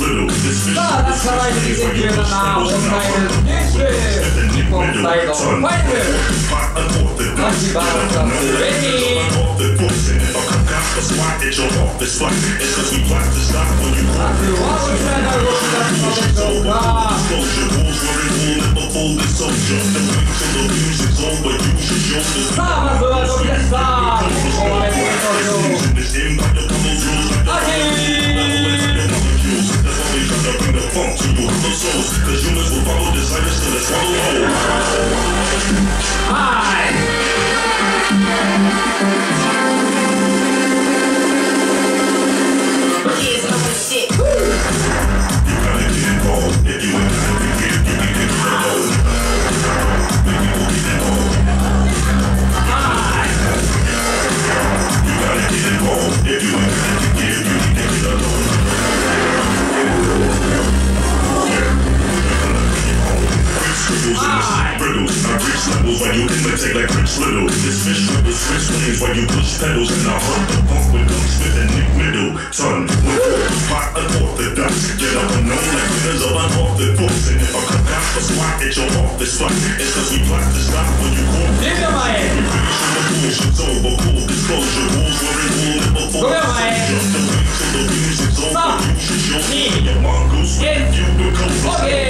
Tá, dat live de esquerda na Alzheimer, consegue dar um Alzheimer. Onde vai o Brasil? That's why it's your fault this fight It's cause we plot to stop when you call it Exposure rules were in rule never fold the soldier The way to the music's on but use your shoulders Stop, I'm gonna go get up in the funk to the souls. Cause humans will follow desires till it's swallow whole. Hi! straight like Chris Riddle. This fish with his while you push pedals. And I hunt the bump with guns with a Nick Riddle. Son, when the spot get up and known like winners of unorthodox. And if I come down for squat at your office spot, it's cause we plot to stop when you call. Nigga, my ass. We finish cool disclosure. Rules were in rule. Go ahead. Just the way till the music's over. You should show me your mongoose. Get you the coast. Okay.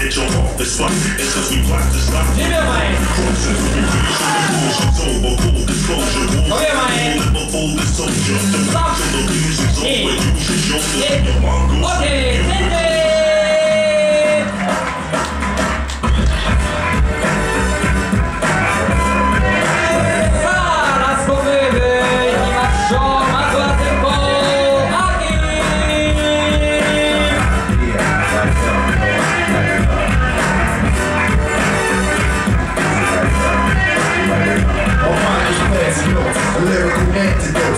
spot at your office spot, it's cause we plot to stop. 10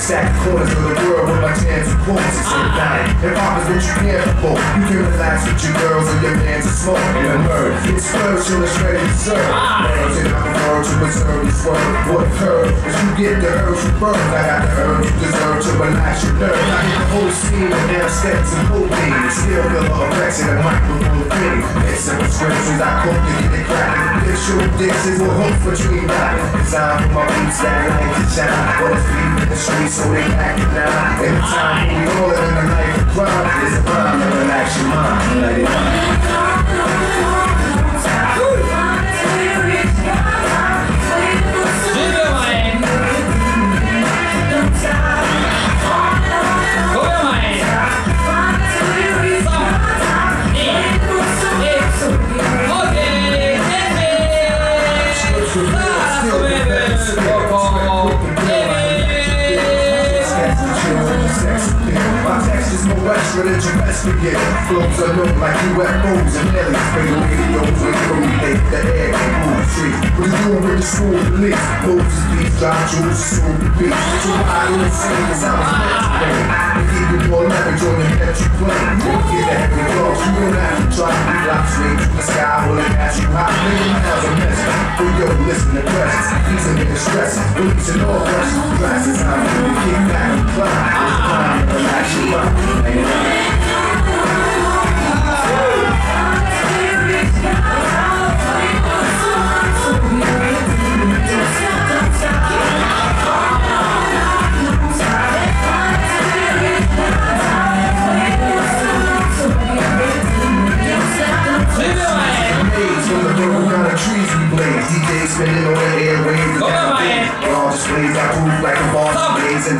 Sack corners of the world with my jams and quotes. It's so dying. Hip hop is what you care for. You can relax with your girls and your mans and smoke. In a murder, get spiritual and straight and serve. Words in I'm word to preserve this word. What occurs is you get the urge to burn. I got the urge you deserve to relax your nerves. I get the whole scene of damn steps and codeine. Still feel the effects in the microphone thing. Mixing with scriptures, I cook to get it cracking. Picture addictions will hope for dream rap. Designed for my beats that like to shine. It's beef in the streets, so they acting now. Every time we all in the life of crime, it's a crime to relax your mind. Your best forget. Flows are look like UFOs and aliens. Fake radios with relate the air can move the streets. What you doing with the school police? Moses beats, drop jewels, soon to be. So I don't say this, I'm a man. To keep you more leverage on the head you play. Don't get that big loss, you don't have to try. We fly straight to the sky, will it you? Million miles a minute. For yo, listen to questions. These are niggas stressing. Releasing all pressure. Glasses on, we kick back and climb. To relax your mind. Man.10 I move like a boss, blazing